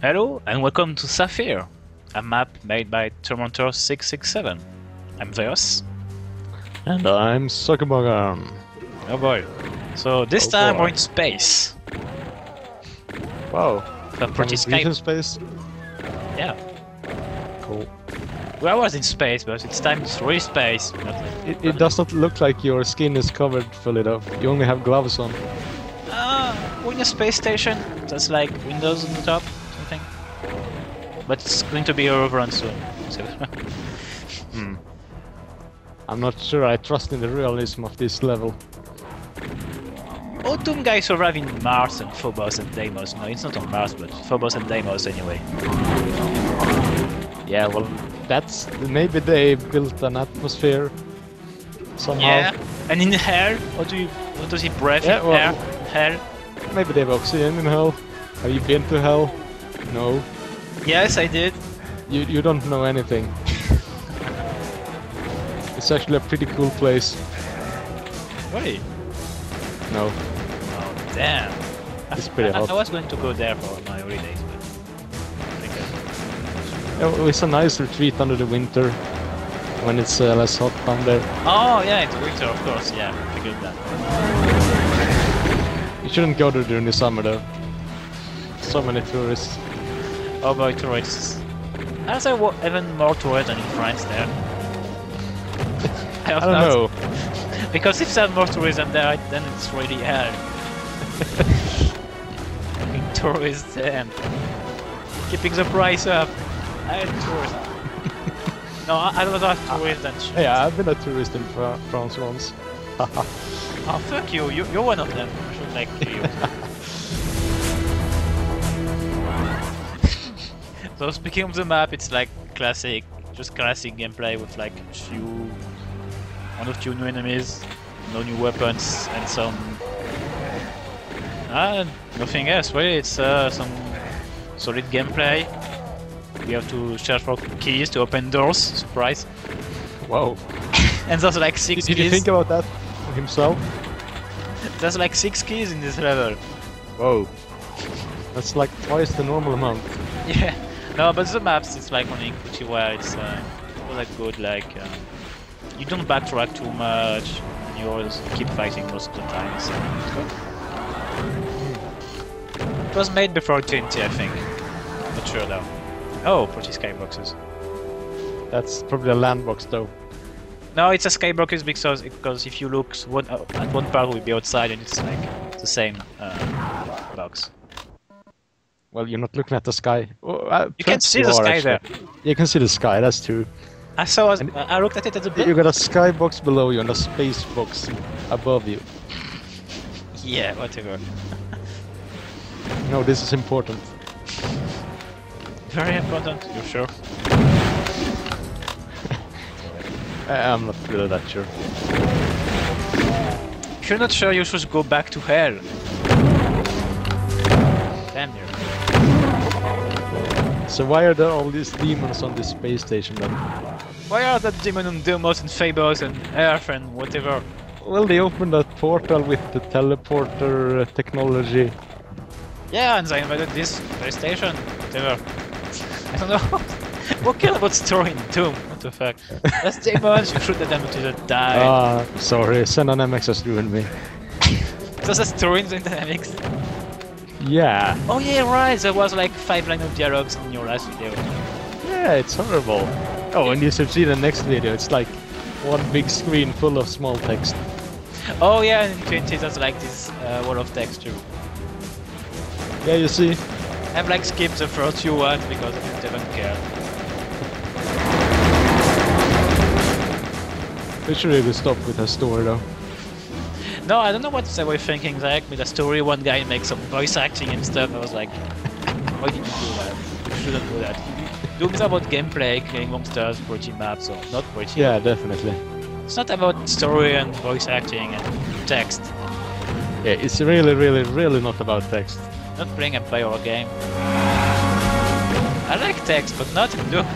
Hello and welcome to Sapphire, a map made by Tormentor 667. I'm Zeus. And I'm Sockerbagarn. Oh boy. So this Oh time boy. we're in space. Wow. A pretty Can we breathe sky. in space? Yeah. Cool. Well, I was in space, but it's time to really space. Not It, it does not look like your skin is covered fully though. You only have gloves on. Ah, we're in a space station. That's like windows on the top. But it's going to be overrun soon. So Hmm. I'm not sure I trust in the realism of this level. Oh, Doom guys survive in Mars and Phobos and Deimos. No, it's not on Mars, but Phobos and Deimos anyway. Yeah, well, that's maybe they built an atmosphere somehow. Yeah. And in hell, what do you? What does he breathe Yeah, in well- air? Hell. Maybe they have oxygen in hell. Have you been to hell? No. Yes, I did. You you don't know anything. it's actually a pretty cool place. Wait. No. Oh, damn. I- It's pretty I, hot. I was going to go there for my holidays, but I- Yeah, It's a nice retreat under the winter when it's uh, less hot down there. Oh, yeah, it's winter, of course. Yeah, I figured that. You shouldn't go there during the summer though. So many tourists. Oh boy, tourists. Are there wa- even more tourists than in France there? I I don't, don't know. Because if there's more tourism there, then it's really hell. Tourists and keeping the price up. I hate tourists. no, I- I'd rather have tourists than shit. Yeah, I've been a tourist in Fra- France once. Oh, fuck you. you. You're one of them. I should like you. So speaking of the map, it's like classic, just classic gameplay with like few, one or two new enemies, no new weapons, and some. Ah, nothing else. Really, it's uh, some solid gameplay. You have to search for keys to open doors. Surprise! Wow. And there's like six Did, did keys. you think about that himself? There's like six keys in this level. Whoa. That's like twice the normal amount. Yeah, no, but the maps it's like on pretty well. It's uh, like good. Like um, you don't backtrack too much, and you always keep fighting most of the time. So. It was made before TNT, I think. Not sure though. Oh, pretty skyboxes. That's probably a land box though. No, it's a skyboxes because because if you look one uh, at one part will be outside and it's like the same uh, box. Well, you're not looking at the sky. Oh, uh, You can see the are, sky actually. there. You can see the sky, that's true. I saw. And- I looked at it at the You got a sky box below you and a space box above you. Yeah, whatever. No, this is important. Very important. You sure? I'm not really that sure. If you're not sure, you should go back to hell. Damn you. So why are there all these demons on this space station then? Why are that demon and Deimos and Phobos and Earth and whatever? Well, they opened that portal with the teleporter uh, technology. Yeah, and they invaded this space station. Whatever. I don't know. what care about story in Doom? What the fuck? That's demons, you shoot them until they die. Ah, sorry, MX has ruined me. There's a story in the dynamics. Yeah, Oh yeah, right, there was like five line of dialogues in your last video. yeah, it's horrible. Oh, and you should see the next video. It's like one big screen full of small text. Oh yeah, and in 20 there's like this uh, wall of text too. Yeah, you see. I've like skipped the first few ones because I didn't care. They should really stop with her story though. No, I don't know what they were thinking like with the story. One guy makes some voice acting and stuff. I was like, why did you do that? You shouldn't do that. Doom is about gameplay, killing monsters, pretty maps, or not pretty. Yeah, definitely. It's not about story and voice acting and text. Yeah, it's really, really, really not about text. Not playing a player game. I like text, but not in Doom.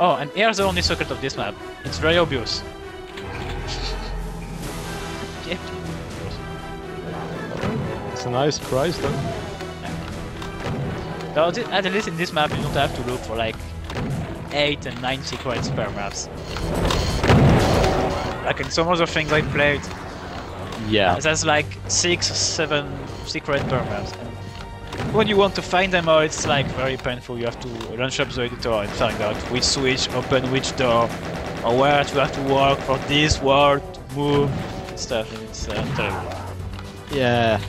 oh, and here's the only secret of this map. It's very obvious. A nice price though. Now, thi- at least in this map, you don't have to look for like 8 and 9 secrets per maps. Like in some other things I played, Yeah. there's like 6 or 7 secret per maps. And when you want to find them out, it's like very painful. You have to launch up the editor and find out which switch, open which door, or where to have to walk for this wall to move, and stuff. And it's uh, terrible. Yeah.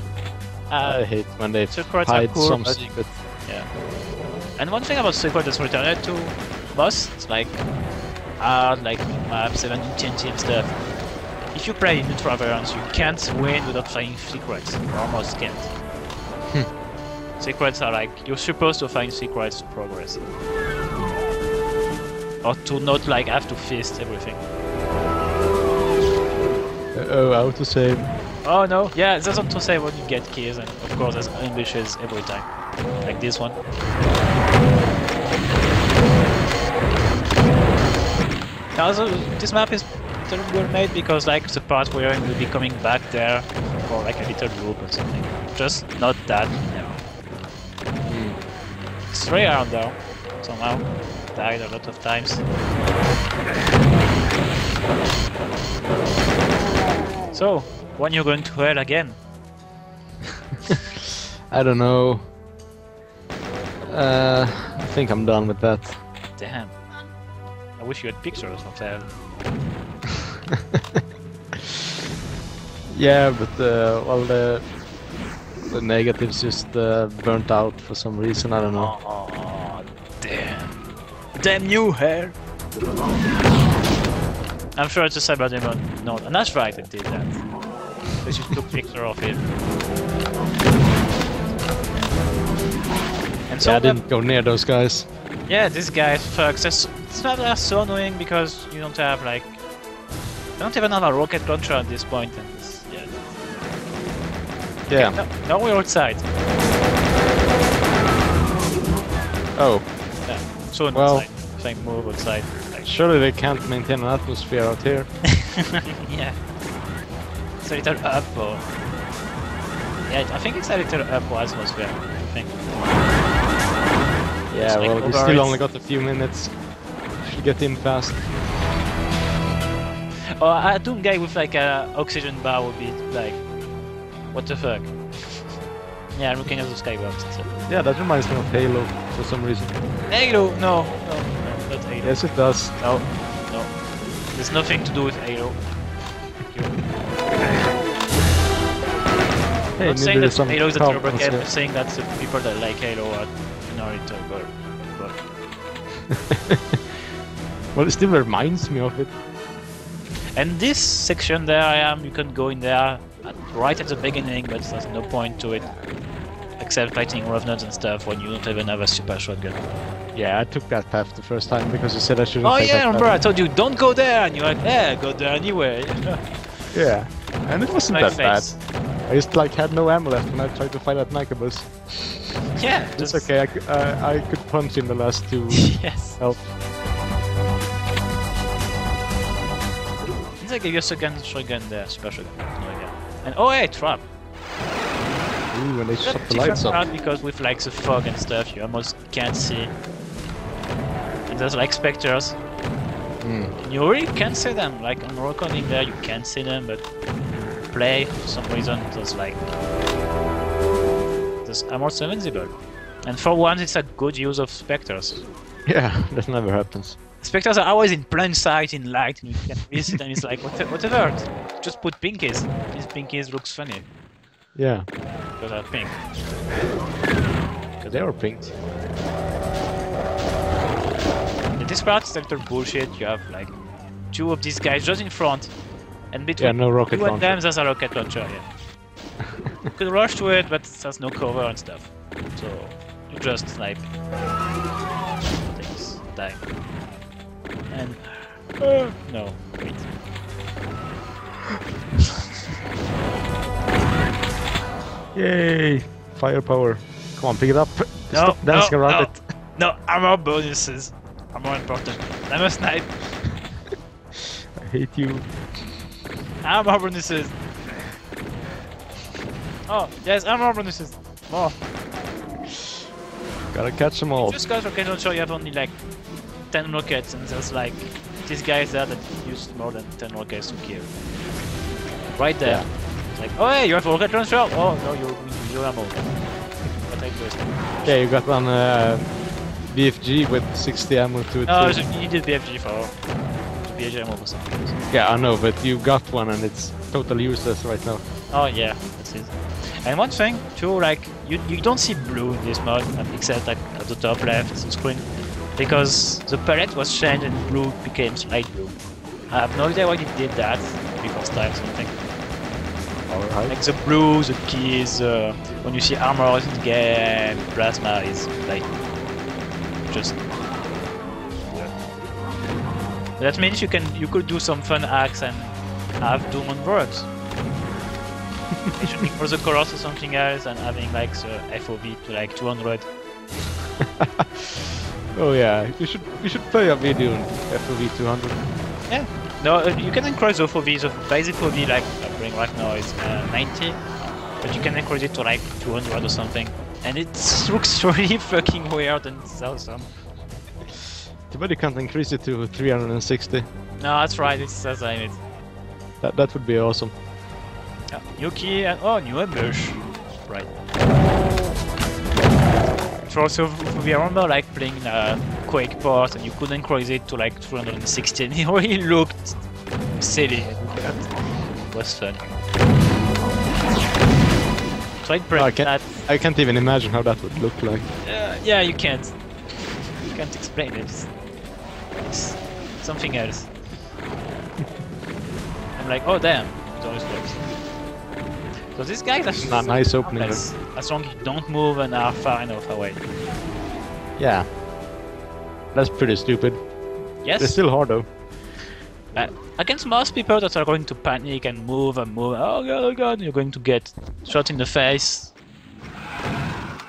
I Uh, hate when they secrets hide cool, some secret. Yeah. And one thing about Secret that's returned to boss, it's like hard, like maps, even in TNT and stuff. If you play in Variants, you can't win without finding secrets. You almost can't. secrets are like you're supposed to find secrets to progress. Or to not like have to fist everything. oh, how to save. Oh no, yeah, there's to say when you get keys and of course there's ambushes every time. Like this one. Also, this map is well made because like the part where you will be coming back there for like a little loop or something. Just not that narrow. It's very hard though, somehow. Died a lot of times. So, when you're going to hell again? I don't know. Uh, I think I'm done with that. Damn. I wish you had pictures of hell. Yeah, but uh, well, the the negatives just uh, burnt out for some reason. I don't know. Oh, damn. Damn you, hair! I'm sure it's a Cyberdemon. No, and that's right, it did that. They just took picture of it. And so Yeah, I didn't go near those guys. Yeah, this guy fucks. It's not that so annoying because you don't have like, you don't even have a rocket launcher at this point, and it's, yeah. Yeah. No, now we're outside. Oh, Yeah, soon Well- outside. If move outside, like, surely they can't maintain an atmosphere out here. yeah. It's a little up or... Yeah, I think it's a little up or atmosphere, I think. Yeah, like well, we still it. only got a few minutes. Should get in fast. Or a Doom guy with like a oxygen bar would be like, what the fuck? yeah, I'm looking at the skybox stuff. Yeah, that reminds me of Halo for some reason. Halo! No, no, no, not Halo. Yes, it does. No, no. There's nothing to do with Halo. Hey, I'm not saying that some Halo is a terrible game. I'm saying that the people that like Halo are generally terrible. But Well, it still reminds me of it. And this section there I am, you can go in there at, right at the beginning, but there's no point to it. Except fighting revenants and stuff when you don't even have a super shotgun. Yeah, I took that path the first time because you said I shouldn't Oh yeah, that remember I told you don't go there, and you're like, yeah, go there anyway. Yeah, and it wasn't My that bad. I just like had no ammo left when I tried to fight that Nikobus. Yeah, It's just okay, I, uh, I could punch in the last two yes. health. It's like a second shotgun there, super shotgun. No idea. And oh hey, trap. Ooh, when they shut the lights up. because with like the fog and stuff, you almost can't see. And there's like specters. Mm. You really can't see them. Like on recording there, you can't see them, but play for some reason there's like there's almost invincible. And for once, it's a good use of specters. Yeah, that never happens. Specters are always in plain sight, in light, and you can miss it, and it's like what- whatever. Just put pinkies. These pinkies looks funny Yeah, because they're pink. Because they are pink. In this part, it's a little bullshit. You have like two of these guys just in front, and between Yeah, no rocket you and them, there's a rocket launcher. Yeah. you could rush to it, but there's no cover and stuff. So you just snipe. Things die. And uh, no, wait. Yay! Firepower. Come on, pick it up. No, Stop dancing no, around no. it. No, armor bonuses are more important. I'm a snipe. I hate you. Armor bonuses. Oh yes, armor bonuses. Oh. Gotta catch them all. Just guys rocket launcher, you have only like 10 rockets, and there's like these guys there that use more than 10 rockets to kill. Right there. It's like, oh hey, you have a rocket launcher? Oh no, you you ammo. But I just Yeah, you got one uh, BFG with 60 ammo to it. no, too. you needed BFG for BFG ammo for something. Yeah, I know, but you got one and it's totally useless right now. Oh yeah, that's it. And one thing too, like you you don't see blue in this mod, um, except like at the top left of the screen, because the palette was changed and blue became light blue. I have no idea why it did that, because style something. Alright. Like the blue, the keys, uh, when you see armor in the game, plasma is light just. That means you can you could do some fun hacks and have Doom on boards. Changing for the colors or something else and having like the FOV to like 200. Oh yeah, you should you should play a video in FOV 200. Yeah. No, uh, you can increase the FOV. The basic FOV like I bring right now is uh, 90, but you can increase it to like 200 or something. And it looks really fucking weird and it's awesome. Too bad you can't increase it to 360. No, that's right, it says I need. That that would be awesome. Yeah. Yuki and oh, new ambush. Right. So also, we remember like playing uh, Quake Port and you couldn't increase it to like 360 and it really looked silly. It was fun. Tried I can't, that. I can't even imagine how that would look like. Uh, yeah, you can't. You can't explain it. It's, something else. I'm like, oh damn, it always works. So this guy is Not nice opening, As, long as you don't move and are far enough away. Yeah. That's pretty stupid. Yes. They're still hard though. Uh, against most people that are going to panic and move and move, oh god, oh god, you're going to get shot in the face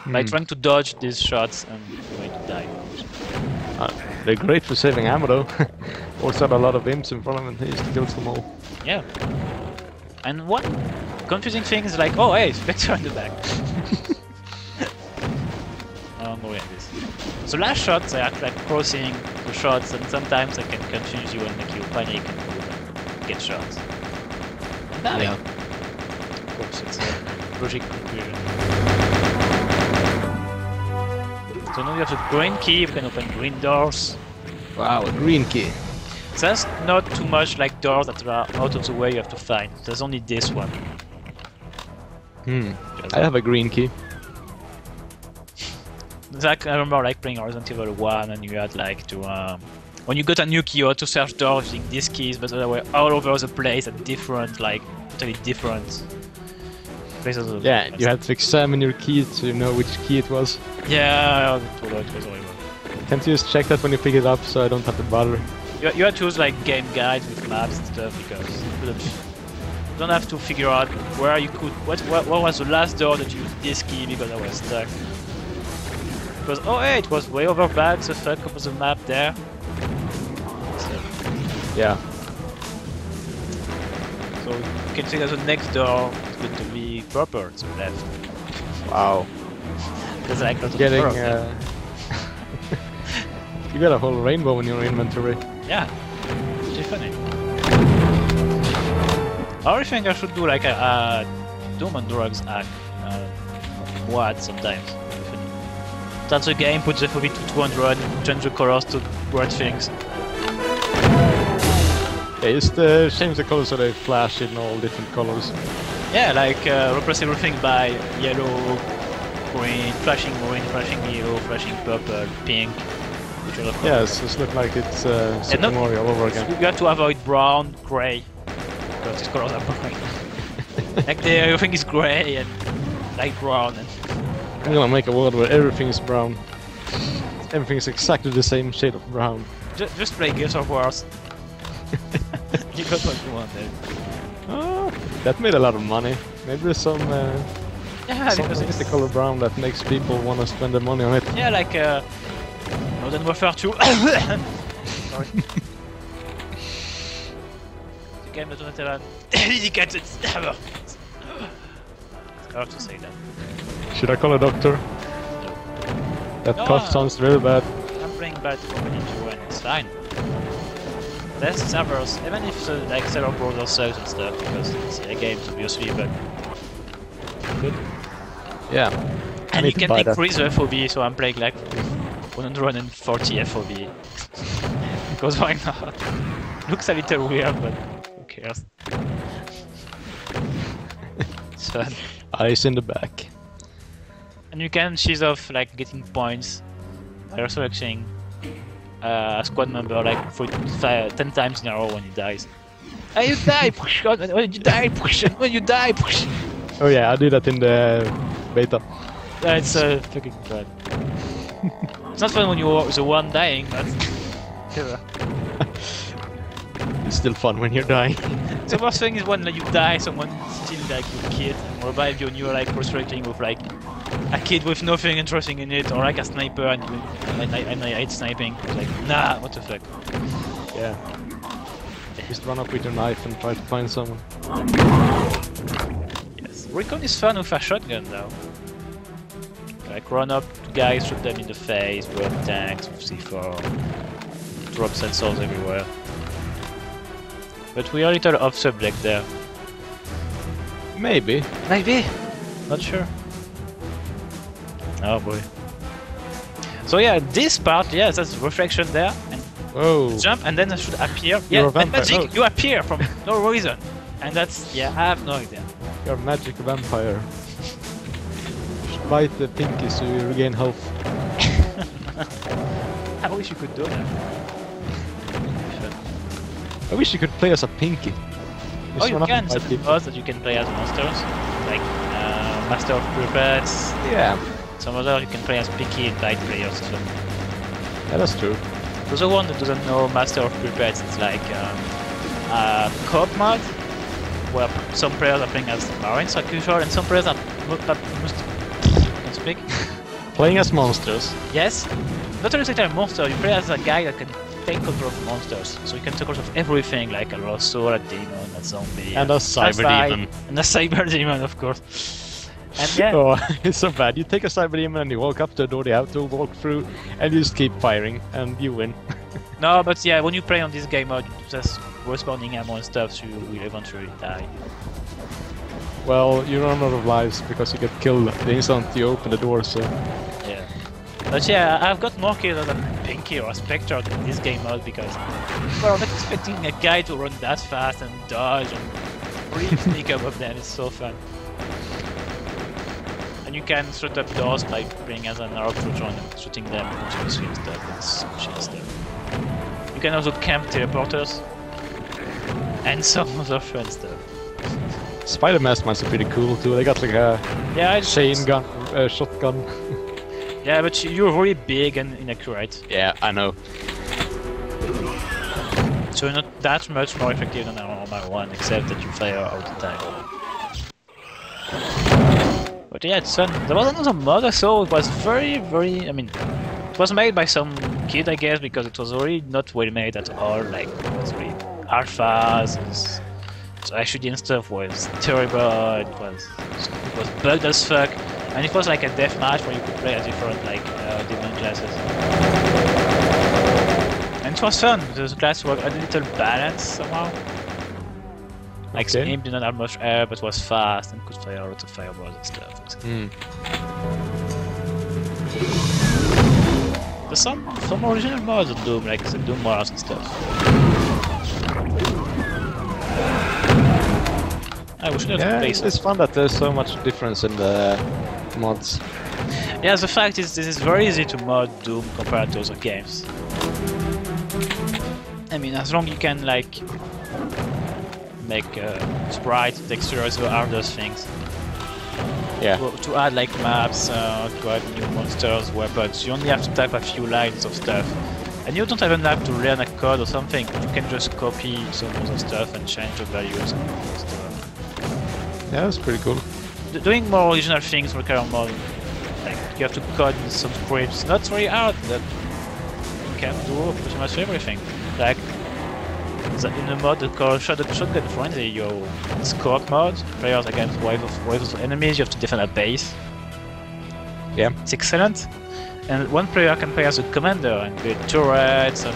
by Hmm. trying to dodge these shots and you're going to die. Uh, they're great for saving ammo though. also had a lot of imps in front of him and he just kills them all. Yeah. And one confusing thing is like, oh hey, Spectre in the back. oh, I'm going this. So last shots they act like crossing the shots and sometimes they can confuse you and make you panic and move and get shots. And that, Yeah. of course, it's a logic conclusion. So now you have the green key, you can open green doors. Wow, a green key. There's not too much like doors that are out of the way you have to find. There's only this one. Hmm. Just- I have a green key. Like I remember like playing Resident Evil 1 and you had like to um when you got a new key you had to search doors using these keys but they were all over the place at different like totally different places Yeah, you had to examine your key to know which key it was. Yeah it was, it was horrible. Can't you just check that when you pick it up so I don't have to bother? You, you had to use like game guides with maps and stuff because you don't have to figure out where you could what, what what was the last door that you used this key because I was stuck. Because oh hey it was way over back the fuck of the map there. So, Yeah. so you can see that the next door going to be purple to the left. Wow. Because I got Getting uh... You got a whole rainbow in your inventory. Yeah, which is funny. I think I should do like a, a Doom and Drugs hack. Uh, what sometimes. Start the game, put the FOV to 200, change the colors to weird things. Yeah, just uh, change the colors so they flash in all different colors. Yeah, like uh, replace everything by yellow, green, flashing green, flashing yellow, flashing purple, pink. Which are the Yeah, it's just look like it's uh, Super not- Mario all over again. You got to avoid brown, grey, because these colors are boring. like the, everything is grey and light brown. And I'm gonna make a world where everything is brown. Everything is exactly the same shade of brown. just, just play Gears of Wars. you got what you wanted. Ah, that made a lot of money. Maybe there's some uh, Yeah, something because it's the color brown that makes people want to spend their money on it. yeah, like uh, Modern Warfare 2. Sorry. the game that doesn't have an dedicated stabber. I have to say that. Should I call a doctor? That No, cough sounds really bad. I'm playing bad company too, and it's fine. There's servers, even if the like server browser sucks and stuff, because it's uh, a game obviously, but good. Yeah. And you can buy that. increase the FOV, so I'm playing like 140 FOV. because why not? Looks a little weird, but who cares? it's fun. Eyes in the back. And you can choose off like getting points by resurrecting uh, a squad member like for five, 10 times in a row when he dies. Ah, you die! Push! When when you die! Push! When you die! Push! Oh yeah, I did that in the beta. That's uh, fucking fun. it's not fun when you're the one dying, but. It's still fun when you're dying. the worst thing is when like, you die, someone still like your kid or revive you, and you're like resurrecting with like a kid with nothing interesting in it, or like a sniper, and, you, and, I, and I hate sniping. It's like, nah, what the fuck. Yeah. Just run up with your knife and try to find someone. Yes. Recon is fun with a shotgun though. Like run up to guys, shoot them in the face, blow up tanks with C4, drop sensors everywhere. But we are a little off subject there. Maybe. Maybe. Not sure. Oh boy. So yeah, this part, yeah, that's reflection there, and Whoa. jump, and then I should appear. You're yeah, a vampire. and magic, Oh. you appear from no reason, and that's yeah, I have no idea. You're a magic vampire. Bite the pinky so you regain health. I wish you could do that. I wish you could play as a pinky. Oh, you can. and Some bite people. mods that you can play as monsters, like uh, Master of Puppets. Yeah. Some other you can play as picky and bite players too. yeah, that's true. For the one that doesn't know Master of Puppets, it's like um, a co-op mod where some players are playing as Marines like usual, and some players are that can speak. Playing as monsters. Yes, not only like a monster, you play as a guy that can take control of monsters, so you can take control of everything, like a Rosso, a demon, a zombie, And a cyber demon. and a cyber demon, of course. And yeah, Oh, it's so bad. You take a cyber demon and you walk up to the door they have to walk through and you just keep firing and you win. no, but yeah, when you play on this game mode, you just respawning ammo and stuff, so you will eventually die. Well, you run out of lives because you get killed the instant you open the door, so... Yeah. But yeah, I've got more kills than Pinky or Spectre in this game mode because well, I'm not expecting a guy to run that fast and dodge and really sneak up of them. It's so fun. And you can shoot up doors by playing as an arrow trooper and shooting them continuously and stuff. It's some shit stuff. You can also camp teleporters and some other fun stuff. Spider Mask might be pretty cool too. They got like a Yeah, chain gun, uh, shotgun. Yeah, but you- you're really big and inaccurate. Yeah, I know. So you're not that much more effective than a normal one, except that you fire all the time. But yeah, it's fun. There was another mod I saw, it was very, very, I mean, it was made by some kid, I guess, because it was really not well made at all, like, it was really alphas, so actually and stuff was terrible, it was, it was bugged as fuck, and it was like a death match where you could play as different, like, uh, demon classes. And it was fun. The class was a little balanced somehow. Like Okay. Sneem didn't have much air, but was fast and could fire a lot of fireballs and stuff. Mm. There's some some original mods on Doom, like the Doom Wars and stuff. I wish Yeah, play it's, some. it's fun that there's so much difference in the mods. Yeah, the fact is, this is very easy to mod Doom compared to other games. I mean, as long you can like make uh, sprite, textures, or all those things. Yeah. To, to add like maps, uh, to add new monsters, weapons, you only have to type a few lines of stuff. And you don't even have to learn a code or something. You can just copy some other stuff and change the values and stuff. Yeah, that's pretty cool. D- doing more original things require more like you have to code some scripts not very hard that you can do pretty much everything like the, in a mod called Shot- Shotgun Frenzy you co-op mode players against waves of waves of enemies you have to defend a base Yeah. it's excellent And one player can play as a commander and build turrets and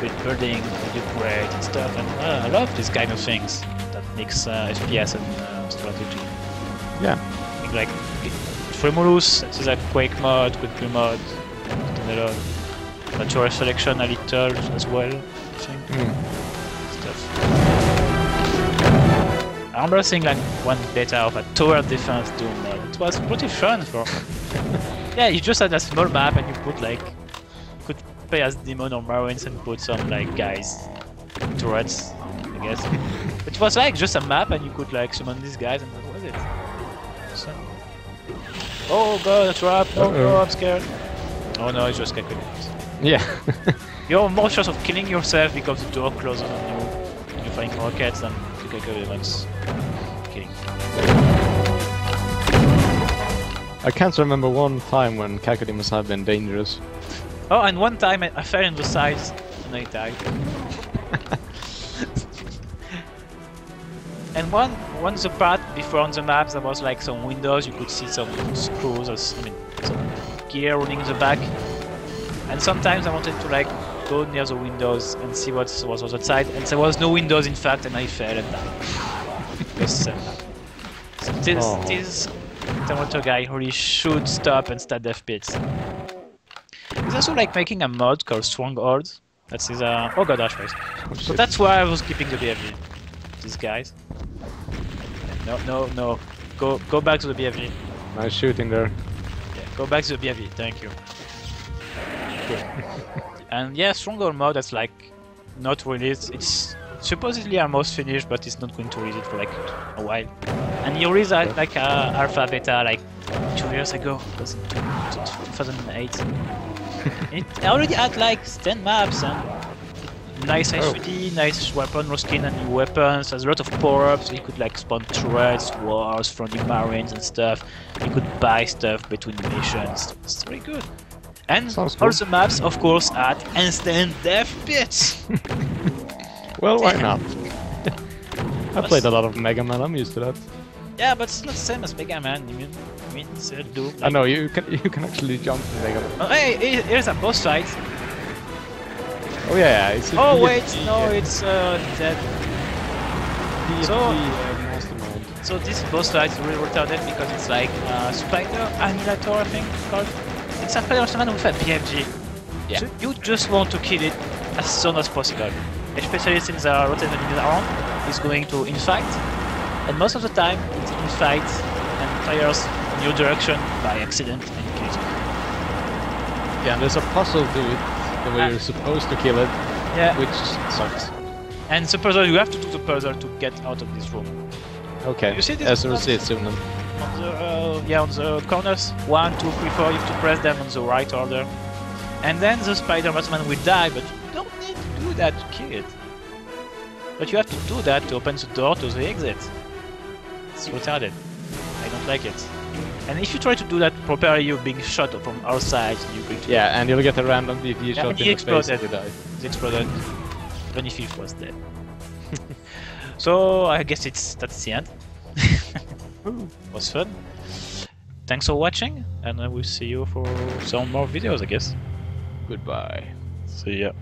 build buildings, and upgrade and stuff. And uh, I love these kind of things that mix uh, FPS and uh, strategy. Yeah. Like Tremulous, this is a Quake mod, Quick mod, a lot. Natural selection a little as well, I think. Mm. I remember seeing like one beta of a tower defense Doom. It was pretty fun for Yeah, you just had a small map and you put like could play as demon or marines and put some like guys turrets, I guess. it was like just a map and you could like summon these guys and that was it. So... Oh god, a trap! Oh Uh-oh. no, I'm scared. Oh no, it's just calculated. Yeah. You're more chance of killing yourself because the door closes on you you're firing rockets than to events. Killing. I can't remember one time when Kakadi must have been dangerous. Oh, and one time I, I fell in the sides and I died. and one one the part before on the maps there was like some windows you could see some screws or I mean some gear running in the back. And sometimes I wanted to like go near the windows and see what was on the side and there was no windows in fact and I fell and died. So this Oh. this Tormentor guy really should stop and start death pits. He's also like making a mod called Stronghold. That's his uh oh god dash race. Oh, So that's why I was keeping the BFG. These guys. No no no. Go go back to the BFG. Nice shooting there. Yeah, go back to the BFG, thank you. And yeah, Stronghold mod that's like not released. It's supposedly almost finished, but it's not going to release it for like a while. And you released uh, like uh, alpha beta like two years ago. Was in 2008. it already had like 10 maps and nice Oh. HUD, nice weapon reskin and new weapons. There's a lot of power-ups. You could like spawn turrets, wars, fronting marines and stuff. You could buy stuff between missions. It's very good. And Sounds all cool. the maps, of course, had instant death pits. Well, why not? I played a lot of Mega Man, I'm used to that. yeah, but it's not the same as Mega Man. I mean, I mean, it's a Doom. I know, you can you can actually jump in Mega Man. Oh, hey, here's a boss fight. Oh yeah, yeah it's a Oh wait, no, uh, it's uh. BFG, so- uh. So this boss fight is really retarded because it's like uh, Spider Annihilator, I think it's called. It's a Spider Summon with a BFG. Yeah. So you just want to kill it as soon as possible. Especially since are rotating enemies around, it's going to infight. And most of the time, it infights and fires in your direction by accident and kills you. Yeah, and there's a puzzle to it, the way Ah. you're supposed to kill it, Yeah. which sucks. And the puzzle, you have to do the puzzle to get out of this room. Okay, You see this yes, we'll puzzle? see it soon then. On the uh, yeah on the corners. One two three four you have to press them on the right order. And then the spider man will die but you don't need to do that to kill it but you have to do that to open the door to the exit. It's retarded. I don't like it. And if you try to do that properly you're being shot from outside you're going to Yeah, and you'll get a random BFG Yeah, shot and in he the face if exploded. you die. it exploded. Even if it was dead. So I guess it's that's the end was fun. Thanks for watching, and I will see you for some more videos, I guess. Goodbye. See ya.